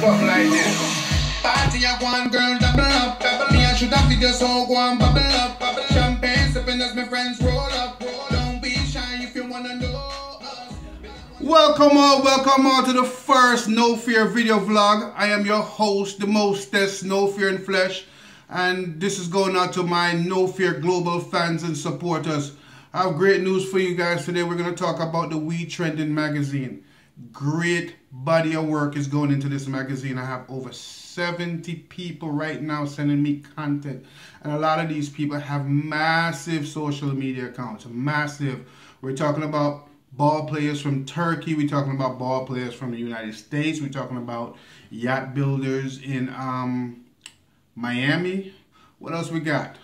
something like this. Party one girl double up, Me I should have video so go bubble up, bubble Champagne sipping as my friends roll up. Welcome all, welcome all to the first No Phear video vlog. I am your host, the mostest No Phear in Flesh. And this is going out to my No Phear Global fans and supporters. I have great news for you guys today. We're going to talk about the We Trending magazine. Great body of work is going into this magazine. I have over 70 people right now sending me content. And a lot of these people have massive social media accounts. Massive. We're talking about ball players from Turkey. We're talking about ball players from the United States. We're talking about yacht builders in um, Miami. What else we got?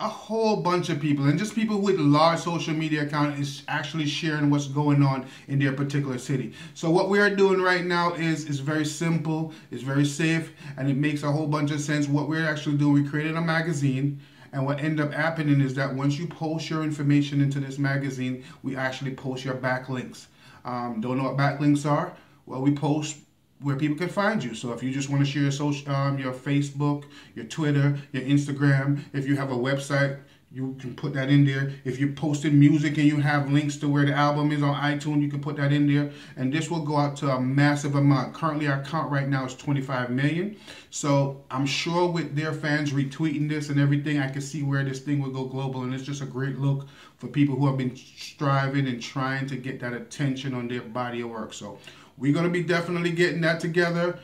A whole bunch of people and just people with large social media account is actually sharing what's going on in their particular city. So what we are doing right now is is very simple, it's very safe, and it makes a whole bunch of sense. What we're actually doing, we created a magazine and what end up happening is that once you post your information into this magazine, we actually post your backlinks. Um, don't know what backlinks are? Well, we post where people can find you. So if you just want to share your social, um, your Facebook, your Twitter, your Instagram, if you have a website, you can put that in there. If you're posting music and you have links to where the album is on iTunes, you can put that in there. And this will go out to a massive amount. Currently, our count right now is 25 million. So I'm sure with their fans retweeting this and everything, I can see where this thing will go global. And it's just a great look for people who have been striving and trying to get that attention on their body of work. So we're going to be definitely getting that together.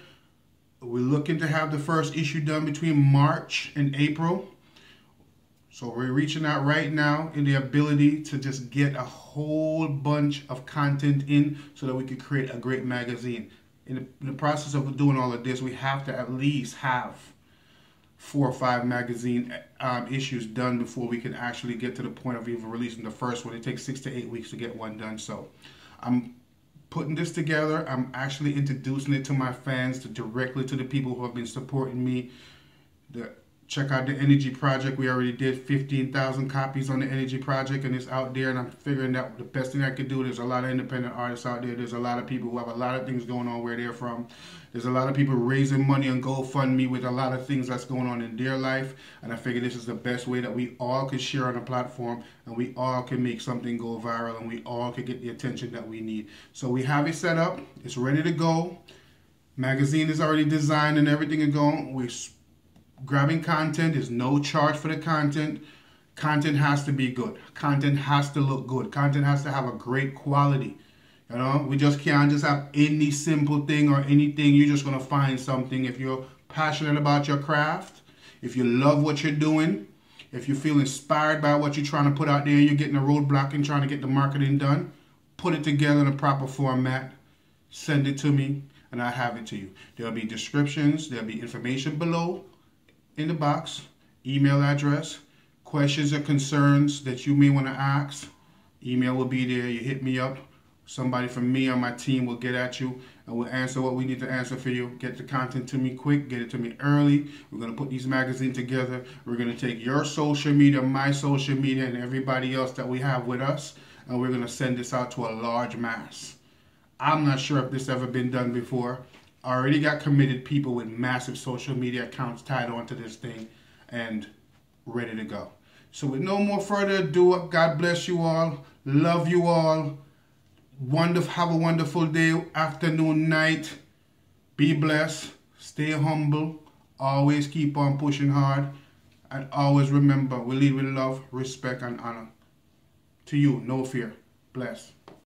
We're looking to have the first issue done between March and April. So we're reaching out right now in the ability to just get a whole bunch of content in so that we can create a great magazine. In the, in the process of doing all of this, we have to at least have four or five magazine um, issues done before we can actually get to the point of even releasing the first one. It takes six to eight weeks to get one done. So I'm putting this together. I'm actually introducing it to my fans, to directly to the people who have been supporting me. The, check out the Energy Project. We already did 15,000 copies on the Energy Project, and it's out there. And I'm figuring that the best thing I could do. There's a lot of independent artists out there. There's a lot of people who have a lot of things going on where they're from. There's a lot of people raising money on GoFundMe with a lot of things that's going on in their life. And I figure this is the best way that we all could share on a platform and we all can make something go viral and we all can get the attention that we need. So we have it set up. It's ready to go. Magazine is already designed and everything is going. We're grabbing content. is no charge for the content. Content has to be good. Content has to look good. Content has to have a great quality. You know, we just can't just have any simple thing or anything. You're just to find something. If you're passionate about your craft, if you love what you're doing, if you feel inspired by what you're trying to put out there, you're getting a roadblock and trying to get the marketing done, put it together in a proper format, send it to me, and I have it to you. There'll be descriptions, there'll be information below in the box, email address, questions or concerns that you may want to ask. Email will be there. You hit me up Somebody from me or my team will get at you and will answer what we need to answer for you. Get the content to me quick, get it to me early. We're going to put these magazines together. We're going to take your social media, my social media, and everybody else that we have with us, and we're going to send this out to a large mass. I'm not sure if this ever been done before. Already got committed people with massive social media accounts tied onto this thing and ready to go. So with no more further ado, God bless you all. Love you all. Wonderful have a wonderful day afternoon night. Be blessed. Stay humble. Always keep on pushing hard. And always remember we lead with love respect and honor. To you no fear. Bless